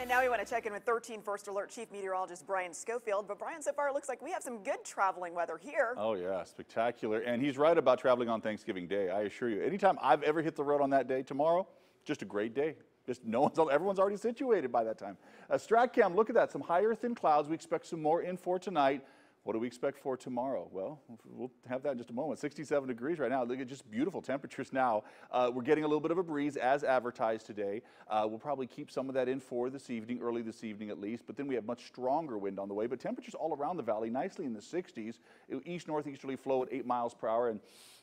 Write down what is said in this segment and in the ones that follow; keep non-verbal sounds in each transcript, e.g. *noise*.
And now we want to check in with 13 First Alert Chief Meteorologist Bryan Scofield. But Bryan, so far it looks like we have some good traveling weather here. Oh yeah, spectacular. And he's right about traveling on Thanksgiving Day. I assure you. Anytime I've ever hit the road on that day, tomorrow, just a great day. Just no one's, everyone's already situated by that time. Uh, StratCam, look at that. Some higher thin clouds. We expect some more in for tonight. What do we expect for tomorrow? Well, we'll have that in just a moment. 67 degrees right now. Look at just beautiful temperatures now. Uh, we're getting a little bit of a breeze as advertised today. Uh, we'll probably keep some of that in for this evening, early this evening at least, but then we have much stronger wind on the way. But temperatures all around the valley nicely in the 60s. East northeasterly flow at 8 miles per hour. And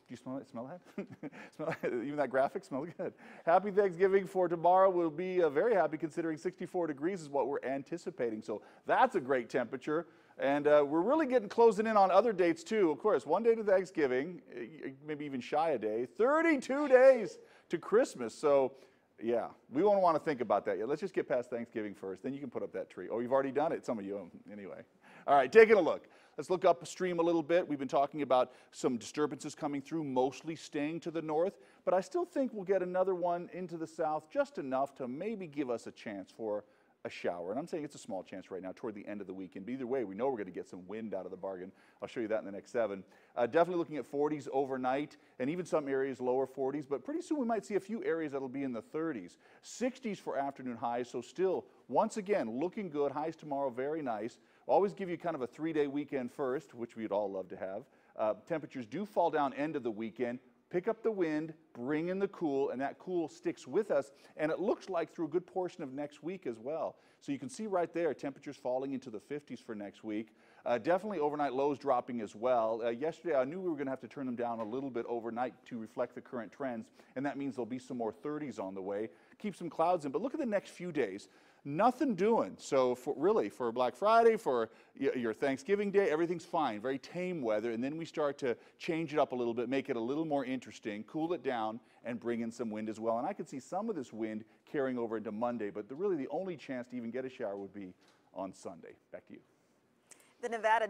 do you smell? Smell that? *laughs* smell Even that graphic smells good. Happy Thanksgiving for tomorrow. We'll be uh, very happy considering 64 degrees is what we're anticipating. So that's a great temperature. And uh, we're really getting closing in on other dates too. Of course, one day to Thanksgiving, maybe even shy a day, 32 days to Christmas. So yeah, we won't want to think about that yet. Let's just get past Thanksgiving first. Then you can put up that tree. Oh, you've already done it. Some of you, anyway. All right, taking a look. Let's look upstream a little bit. We've been talking about some disturbances coming through, mostly staying to the north, but I still think we'll get another one into the south just enough to maybe give us a chance for a shower. And I'm saying it's a small chance right now toward the end of the weekend. But either way, we know we're going to get some wind out of the bargain. I'll show you that in the next seven. Uh, definitely looking at 40s overnight and even some areas lower 40s. But pretty soon we might see a few areas that'll be in the 30s. 60s for afternoon highs. So still, once again, looking good. Highs tomorrow, very nice. Always give you kind of a three-day weekend first, which we'd all love to have. Uh, temperatures do fall down end of the weekend pick up the wind, bring in the cool, and that cool sticks with us. And it looks like through a good portion of next week as well. So you can see right there, temperatures falling into the 50s for next week. Uh, definitely overnight lows dropping as well. Uh, yesterday, I knew we were going to have to turn them down a little bit overnight to reflect the current trends, and that means there'll be some more 30s on the way. Keep some clouds in, but look at the next few days nothing doing. So for, really, for Black Friday, for your Thanksgiving Day, everything's fine, very tame weather. And then we start to change it up a little bit, make it a little more interesting, cool it down, and bring in some wind as well. And I could see some of this wind carrying over into Monday, but the, really the only chance to even get a shower would be on Sunday. Back to you. The Nevada